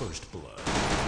first blood.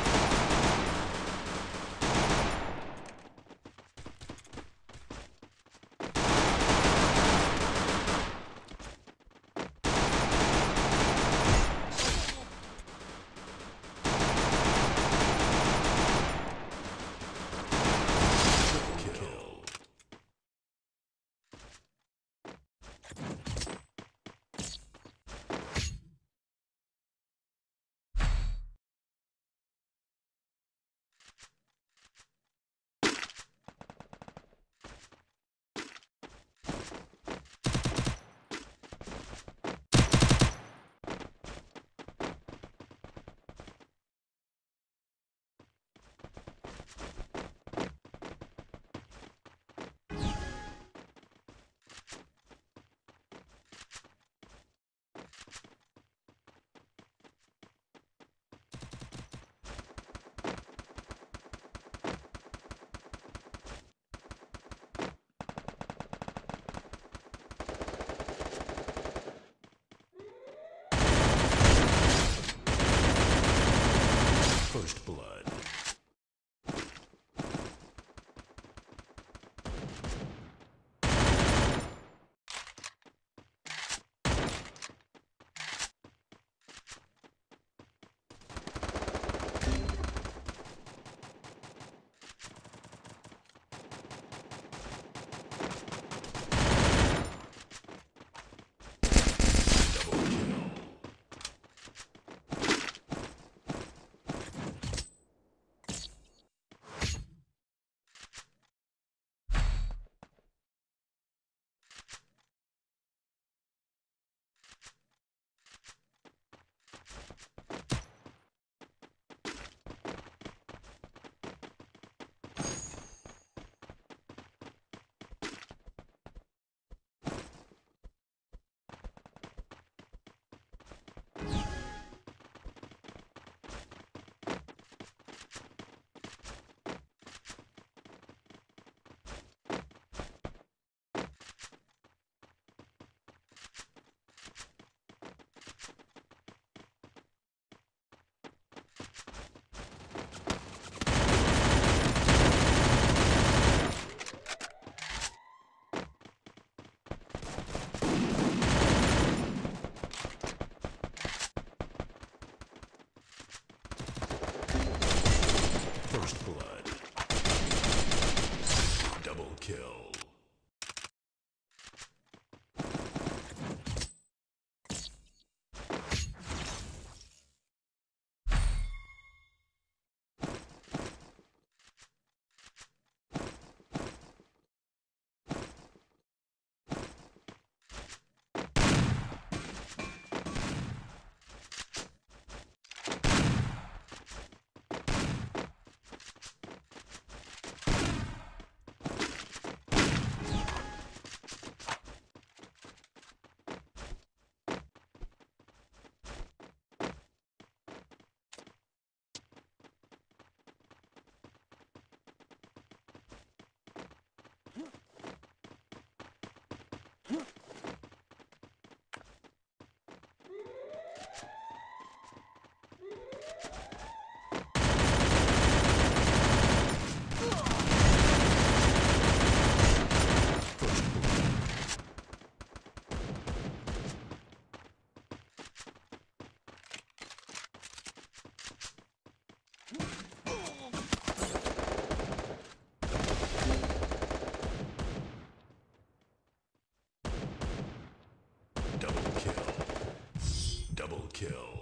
kill.